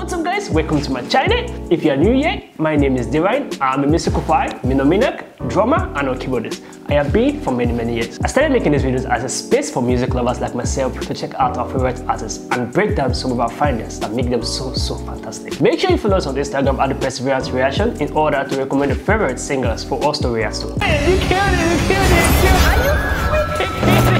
What's up guys, welcome to my channel. If you are new here, my name is Divine. I'm a fight, minominak, drummer and a keyboardist. I have been for many many years. I started making these videos as a space for music lovers like myself to check out our favorite artists and break down some of our findings that make them so so fantastic. Make sure you follow us on Instagram at the Perseverance Reaction in order to recommend your favorite singers for us to react to. Hey, you killed it, you killed it, you killed it.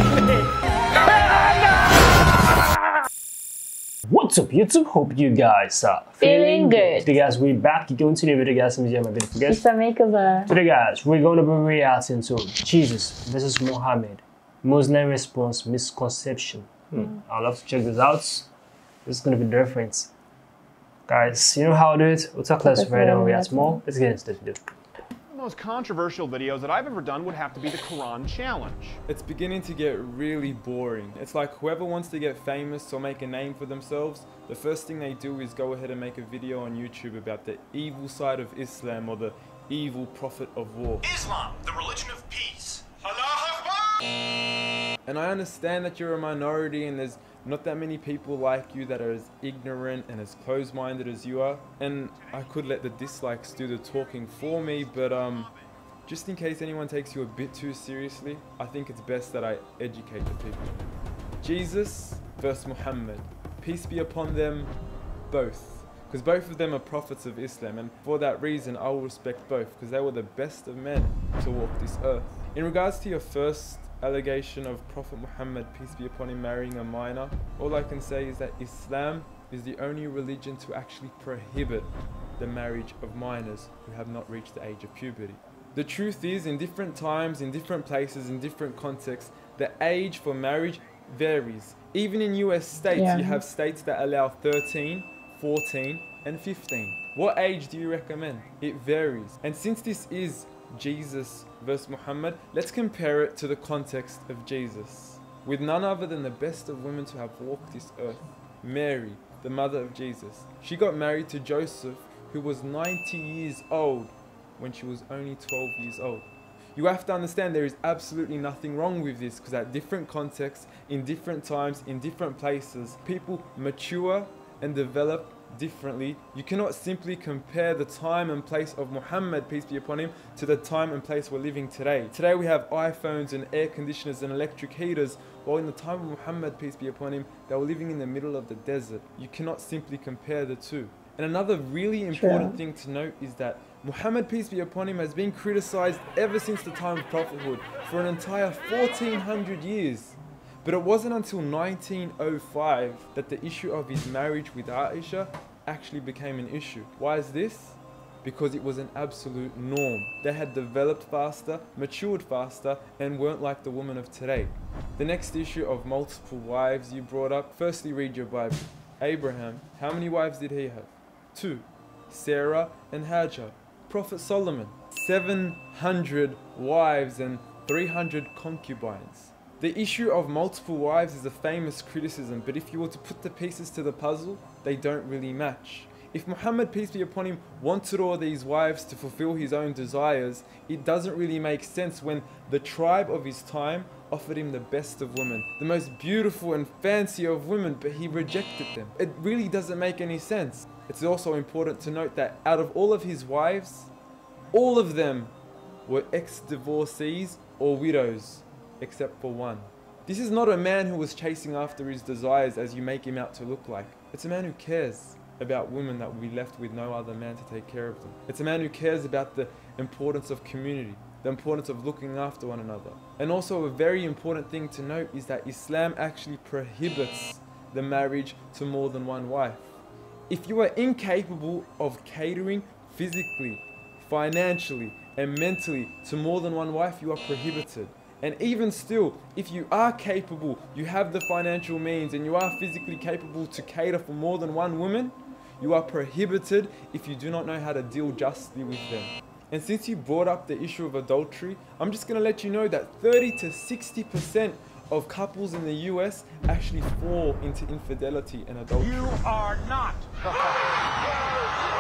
What's up YouTube? Hope you guys are Feeling good. Today guys, we're back. Going to the video guys, my beautiful guys. Isa Makeup. Today guys, we're going to be reacting to Jesus versus Muhammad. Muslim response misconception. Hmm. I'd love to check this out. This is going to be different. Guys, you know how I do it? We'll talk less right now, We react more. Let's get into the video most controversial videos that I've ever done would have to be the Quran challenge. It's beginning to get really boring. It's like whoever wants to get famous or make a name for themselves, the first thing they do is go ahead and make a video on YouTube about the evil side of Islam or the evil prophet of war. Islam, the religion of peace. Allah Akbar! And I understand that you're a minority and there's not that many people like you that are as ignorant and as closed-minded as you are. And I could let the dislikes do the talking for me, but um, just in case anyone takes you a bit too seriously, I think it's best that I educate the people. Jesus versus Muhammad. Peace be upon them both. Because both of them are prophets of Islam, and for that reason, I will respect both, because they were the best of men to walk this earth. In regards to your first allegation of Prophet Muhammad, peace be upon him, marrying a minor, all I can say is that Islam is the only religion to actually prohibit the marriage of minors who have not reached the age of puberty. The truth is, in different times, in different places, in different contexts, the age for marriage varies. Even in US states, yeah. you have states that allow 13, 14, and 15. What age do you recommend? It varies. And since this is Jesus versus Muhammad, let's compare it to the context of Jesus. With none other than the best of women to have walked this earth, Mary, the mother of Jesus. She got married to Joseph, who was 90 years old when she was only 12 years old. You have to understand there is absolutely nothing wrong with this because at different contexts, in different times, in different places, people mature and develop differently. You cannot simply compare the time and place of Muhammad, peace be upon him, to the time and place we're living today. Today we have iPhones and air conditioners and electric heaters, while in the time of Muhammad, peace be upon him, they were living in the middle of the desert. You cannot simply compare the two. And another really important True. thing to note is that Muhammad, peace be upon him, has been criticized ever since the time of prophethood for an entire 1400 years. But it wasn't until 1905 that the issue of his marriage with Aisha actually became an issue. Why is this? Because it was an absolute norm. They had developed faster, matured faster, and weren't like the woman of today. The next issue of multiple wives you brought up, firstly read your Bible. Abraham, how many wives did he have? Two. Sarah and Hajar. Prophet Solomon, 700 wives and 300 concubines. The issue of multiple wives is a famous criticism, but if you were to put the pieces to the puzzle, they don't really match. If Muhammad, peace be upon him, wanted all these wives to fulfill his own desires, it doesn't really make sense when the tribe of his time offered him the best of women, the most beautiful and fancy of women, but he rejected them. It really doesn't make any sense. It's also important to note that out of all of his wives, all of them were ex-divorcees or widows except for one. This is not a man who was chasing after his desires as you make him out to look like. It's a man who cares about women that will be left with no other man to take care of them. It's a man who cares about the importance of community, the importance of looking after one another. And also a very important thing to note is that Islam actually prohibits the marriage to more than one wife. If you are incapable of catering physically, financially, and mentally to more than one wife, you are prohibited. And even still, if you are capable, you have the financial means, and you are physically capable to cater for more than one woman, you are prohibited if you do not know how to deal justly with them. And since you brought up the issue of adultery, I'm just going to let you know that 30 to 60% of couples in the US actually fall into infidelity and adultery. You are not.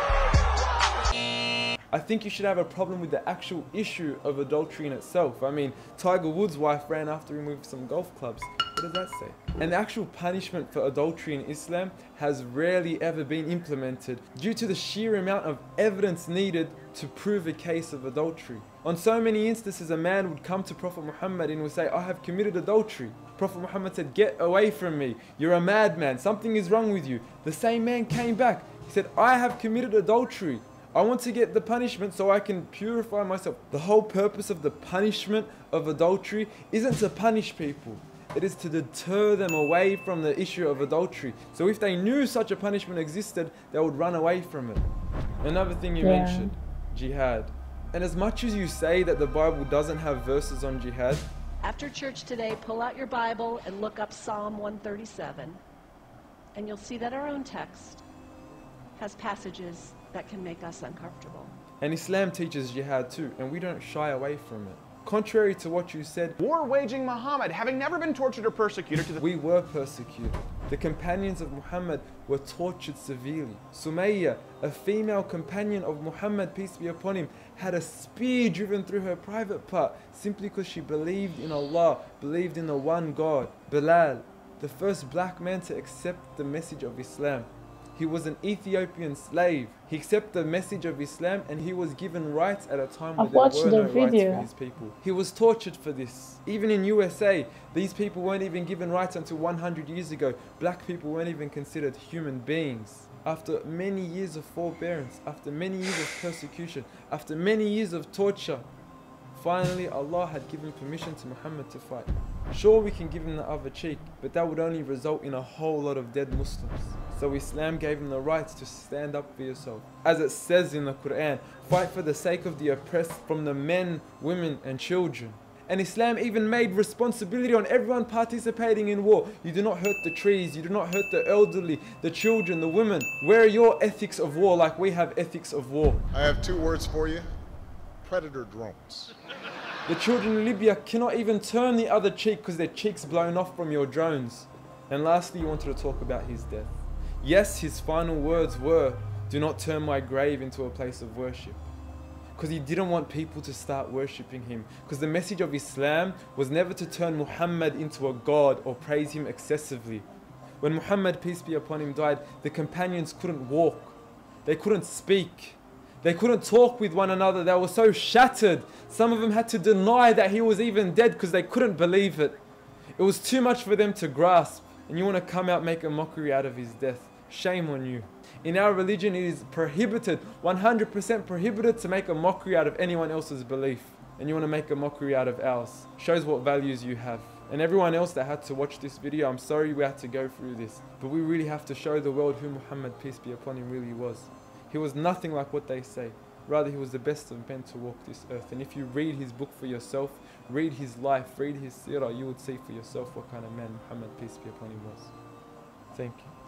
I think you should have a problem with the actual issue of adultery in itself. I mean, Tiger Woods' wife ran after him with some golf clubs. What does that say? And the actual punishment for adultery in Islam has rarely ever been implemented due to the sheer amount of evidence needed to prove a case of adultery. On so many instances, a man would come to Prophet Muhammad and would say, I have committed adultery. Prophet Muhammad said, Get away from me. You're a madman. Something is wrong with you. The same man came back. He said, I have committed adultery. I want to get the punishment so I can purify myself. The whole purpose of the punishment of adultery isn't to punish people. It is to deter them away from the issue of adultery. So if they knew such a punishment existed, they would run away from it. Another thing you Yeah. mentioned, jihad. And as much as you say that the Bible doesn't have verses on jihad, After church today, pull out your Bible and look up Psalm 137, and you'll see that our own text has passages that can make us uncomfortable. and Islam teaches jihad too, and we don't shy away from it. Contrary to what you said, War waging Muhammad, having never been tortured or persecuted to the We were persecuted. The companions of Muhammad were tortured severely. Sumayya, a female companion of Muhammad, peace be upon him, had a spear driven through her private part simply because she believed in Allah, believed in the one God. Bilal, the first black man to accept the message of Islam. He was an Ethiopian slave. He accepted the message of Islam and he was given rights at a time when I've there were the no rights video. for his people. He was tortured for this. Even in USA, these people weren't even given rights until 100 years ago. Black people weren't even considered human beings. After many years of forbearance, after many years of persecution, after many years of torture, finally Allah had given permission to Muhammad to fight. Sure, we can give him the other cheek, but that would only result in a whole lot of dead Muslims. So Islam gave him the right to stand up for yourself. As it says in the Quran, fight for the sake of the oppressed from the men, women, and children. And Islam even made responsibility on everyone participating in war. You do not hurt the trees, you do not hurt the elderly, the children, the women. Where are your ethics of war like we have ethics of war? I have two words for you predator drones. The children in Libya cannot even turn the other cheek because their cheeks blown off from your drones. And lastly, you wanted to talk about his death. Yes, his final words were, Do not turn my grave into a place of worship. Because he didn't want people to start worshipping him. Because the message of Islam was never to turn Muhammad into a god or praise him excessively. When Muhammad, peace be upon him, died, the companions couldn't walk, they couldn't speak. They couldn't talk with one another. They were so shattered. Some of them had to deny that he was even dead because they couldn't believe it. It was too much for them to grasp. And you want to come out make a mockery out of his death. Shame on you. In our religion, it is prohibited, 100% prohibited to make a mockery out of anyone else's belief. And you want to make a mockery out of ours. Shows what values you have. And everyone else that had to watch this video, I'm sorry we had to go through this. But we really have to show the world who Muhammad, peace be upon him, really was. He was nothing like what they say. Rather, he was the best of men to walk this earth. And if you read his book for yourself, read his life, read his seerah, you would see for yourself what kind of man Muhammad, peace be upon him, was. Thank you.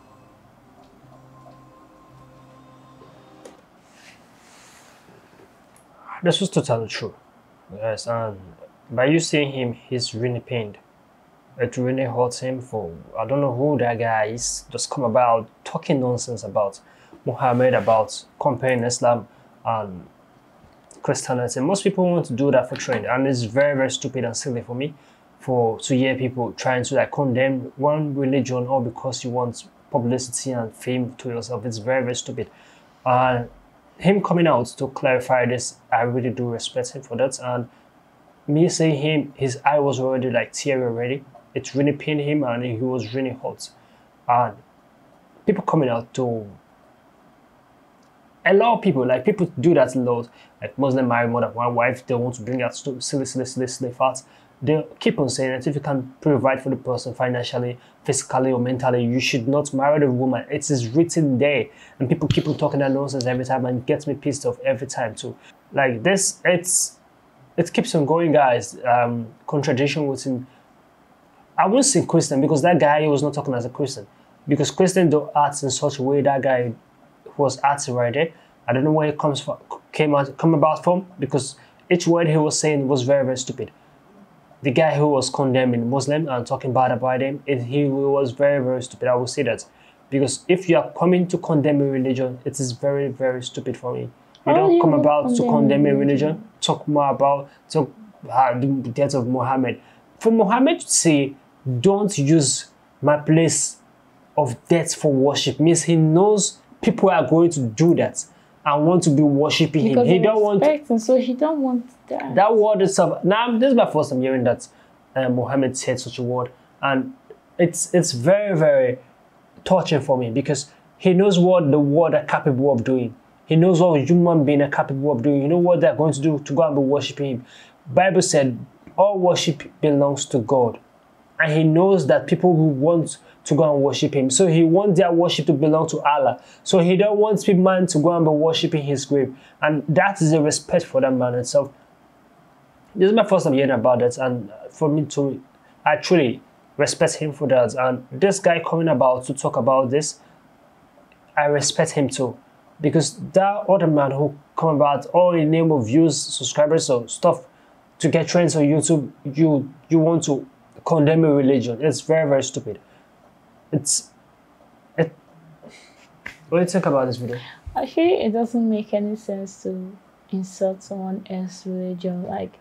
This was totally true. Yes, and by you seeing him, he's really pained. It really hurts him for I don't know who that guy is. Just come about talking nonsense about Muhammad, about comparing Islam and Christianity. Most people want to do that for trend, and it's very very stupid and silly for me, for to hear people trying to like condemn one religion all because you want publicity and fame to yourself. It's very very stupid. And him coming out to clarify this, I really do respect him for that. And me seeing him, his eye was already like teary already. It really pained him and he was really hot. And people coming out to a lot of people, like people do that a lot. Like Muslim marry more than one wife, they want to bring out silly, silly, silly, silly facts. They keep on saying that if you can provide for the person financially, physically, or mentally, you should not marry the woman. It is written there, and people keep on talking that nonsense every time, and gets me pissed off every time too. Like this, it's it keeps on going, guys. Um, contradiction within. I wouldn't say Christian because that guy was not talking as a Christian, because Christian do act in such a way that guy was there. I don't know where it comes from, came out, come about from, because each word he was saying was very, very stupid. The guy who was condemning Muslim and talking bad about them, it, he was very, very stupid. I will say that, because if you are coming to condemn a religion, it is very, very stupid for me. You How don't you come about to condemn condemn a religion? religion. Talk more about talk uh, the death of Muhammad. For Muhammad to say don't use my place of death for worship means he knows people are going to do that and want to be worshiping Because him. He don't want and so he don't want that. that word itself. Now this is my first time hearing that uh, Muhammad said such a word, and it's it's very very touching for me because he knows what the world are capable of doing. He knows what human beings are capable of doing. You know what they're going to do to go and be worshiping him. Bible said all worship belongs to God and he knows that people will want to go and worship him. So he wants their worship to belong to Allah. So he don't want man to go and be worshiping his grave. And that is a respect for that man itself. This is my first time hearing about that, and for me to actually respect him for that. And this guy coming about to talk about this, I respect him too. Because that other man who come about all in name of views, subscribers, or stuff to get trends on YouTube, you you want to condemn a religion. It's very, very stupid. It's it what do you think about this video? Feel it doesn't make any sense to insult someone else's religion. Like,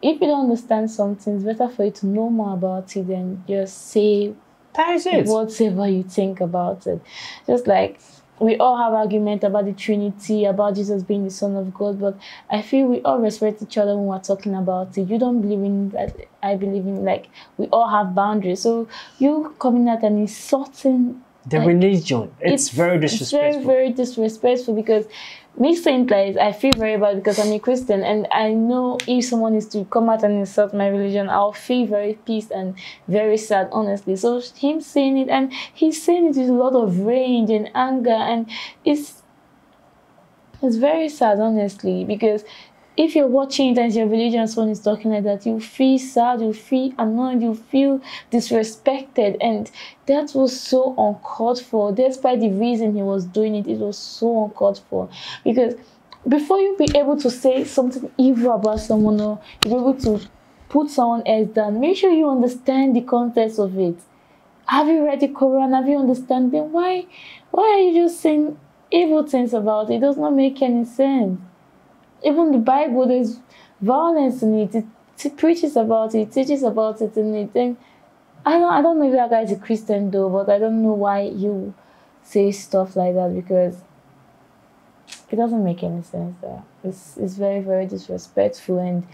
if you don't understand something, it's better for you to know more about it than just say That is it. whatever you think about it. Just like we all have argument about the Trinity, about Jesus being the Son of God, but I feel we all respect each other when we're talking about it. You don't believe in that. I believe in like we all have boundaries. So you coming out and insulting the like, religion. It's, very disrespectful. It's very, very disrespectful because me saying like I feel very bad because I'm a Christian and I know if someone is to come out and insult my religion, I'll feel very pissed and very sad, honestly. So him saying it and he's saying it with a lot of rage and anger and it's it's very sad, honestly, because if you're watching it and your religion someone is talking like that, you feel sad, you feel annoyed, you feel disrespected, and that was so uncalled for. Despite the reason he was doing it, it was so uncalled for. Because before you be able to say something evil about someone or be able to put someone else down, make sure you understand the context of it. Have you read the Quran? Have you understand then why why are you just saying evil things about it? It does not make any sense even the Bible, there's violence in it. It, it preaches about it, it teaches about it in it. And I don't, I don't know if that guy is a Christian though, but I don't know why you say stuff like that because it doesn't make any sense. There, it's it's very very disrespectful and.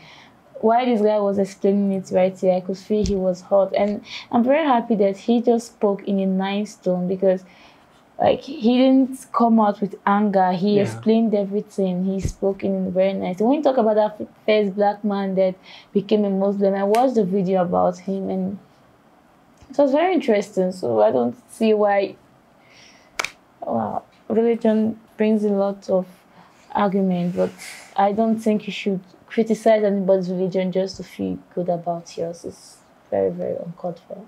While this guy was explaining it right here, I could feel he was hot, and I'm very happy that he just spoke in a nice tone because like he didn't come out with anger. He Yeah. explained everything. He spoke in very nice when you talk about that first black man that became a muslim i watched the video about him and it was very interesting. So i don't see why well, religion brings a lot of argument but i don't think you should criticize anybody's religion just to feel good about yours. It's very very uncalled for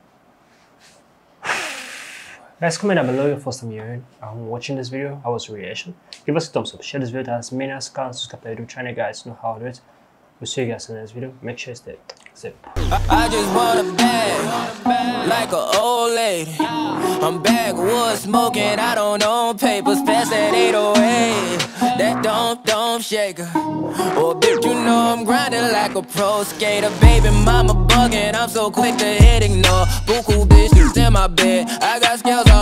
Guys, comment down below your first time um, watching this video. How was your reaction? Give us a thumbs up. Share this video to as many as can. Subscribe to the channel, guys. Know how to do it. We'll see you guys in the next video. Make sure you stay. Zip. I just want a bag, like an old lady. I'm backwoods smoking, I don't own papers, pass that 808. That don't, don't. Oh, bitch, you know I'm grinding like a pro skater. Baby mama bugging, I'm so quick to hit ignore. Buku bitches in my bed, I got scales all